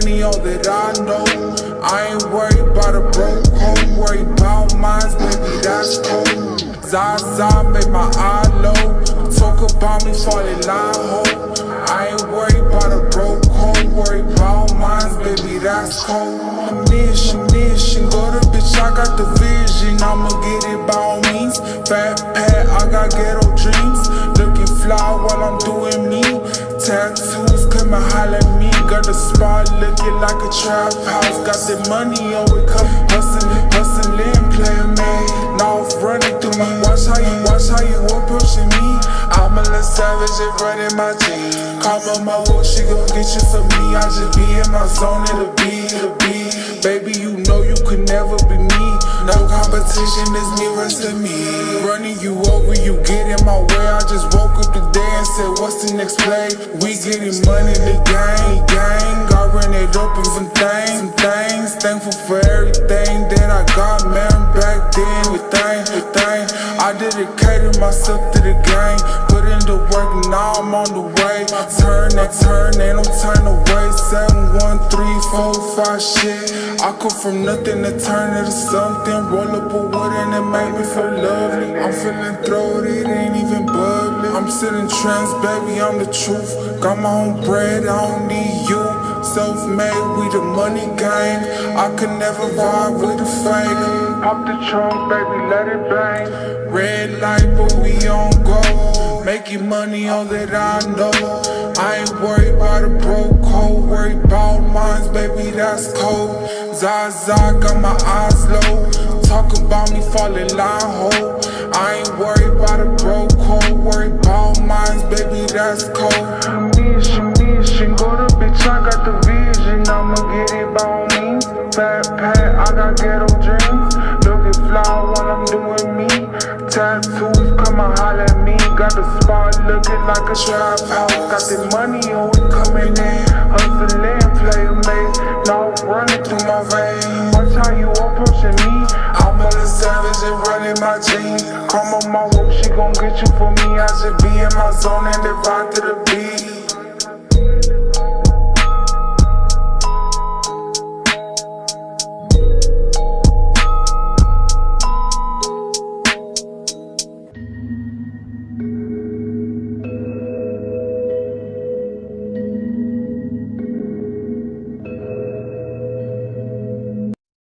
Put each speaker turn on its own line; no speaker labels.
money, all that I know. I ain't worried about a broke home, worried about mines, baby, that's cold. Zaza made my eye low. Talk about me falling line hole. I ain't worried about a broke home, worried about mines, baby, that's cold. I'm nation, nation, go to bitch, I got the vision. I'ma get it by all means. Fat pat, I got ghetto dreams. Looking fly while I'm doing me. Tattoos, come and holler Got the spot looking like a trap house. Got the money, on it come hustling, hustling, playing made. Now running through my watch how you watch how you approaching me. I'm a little savage and running my team. Call up my mother, she gon' get you for me. I just be in my zone, it'll be, it'll be. Baby, you know you could never be me. No competition is nearer to me. Running you over, you get in my way. I just woke up today and said, What's the next play? We getting money, the gang, gang. I ran it up in some things, some things. Thankful for everything that I got, man. Back then, everything, everything. I dedicated myself to the game. Put in the work, and now I'm on the way. Turn turn, ain't no turn away. Seven, one, three, four, five, shit. I come from nothing to turn into something. Roll up a wood and it make me feel lovely. I'm feeling throaty, it ain't even bubbly. I'm sitting trans, baby, I'm the truth. Got my own bread, I don't need you. Self-made, we the money gang. I could never vibe with the fake. Pop the trunk, baby, let it bang. Red light, but we on go. Making money, all that I know. I ain't worried about a broke hole, worried about mines, baby, that's cold. Zaza got my eyes low. Talk about me falling line hole. I ain't worried about a broke hole, worried about mines, baby, that's cold. Mission, mission, go to bitch, I got the vision. I'ma get it by means. Fat pat, I got ghetto dreams. Looking fly while I'm doing me. Tattoos come and holler at me. Got the spot looking like a trap house. Got the money always coming in. Hustling, play mate. Now running through my veins. Watch how you approaching me. I'm a savage and running my jeans. Come on my rope, she gon' get you for me. I should be in my zone and divide to the